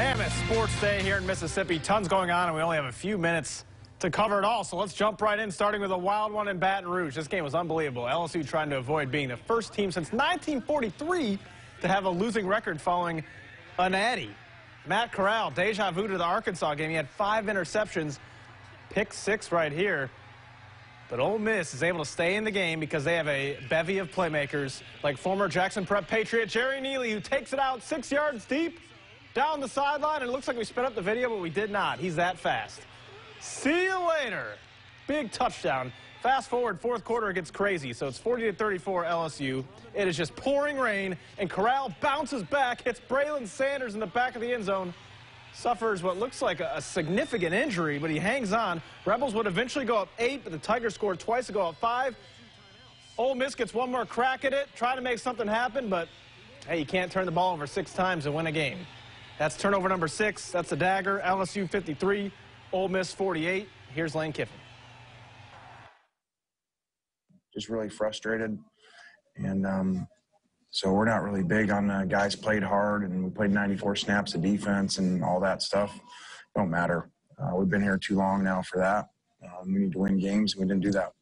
mammoth sports day here in Mississippi. Tons going on, and we only have a few minutes to cover it all. So let's jump right in, starting with a wild one in Baton Rouge. This game was unbelievable. LSU trying to avoid being the first team since 1943 to have a losing record following a natty. Matt Corral, deja vu to the Arkansas game. He had five interceptions, pick six right here. But Ole Miss is able to stay in the game because they have a bevy of playmakers like former Jackson Prep Patriot Jerrion Ealy, who takes it out six yards deep down the sideline. And it looks like we sped up the video, but we did not. He's that fast. See you later. Big touchdown. Fast forward, fourth quarter, it gets crazy. So it's 40 to 34 LSU. It is just pouring rain, and Corral bounces back, hits Braylon Sanders in the back of the end zone suffers what looks like a, a, significant injury, but he hangs on. Rebels would eventually go up eight, but the Tigers scored twice to go up five. Ole Miss gets one more crack at it, try to make something happen, but hey, you can't turn the ball over six times and win a game. That's turnover number six. That's the dagger. LSU 53, Ole Miss 48. Here's Lane Kiffin. Just really frustrated. And um, so we're not really big on uh, guys played hard and we played 94 snaps of defense and all that stuff. Don't matter. Uh, we've been here too long now for that. Um, we need to win games, and we didn't do that.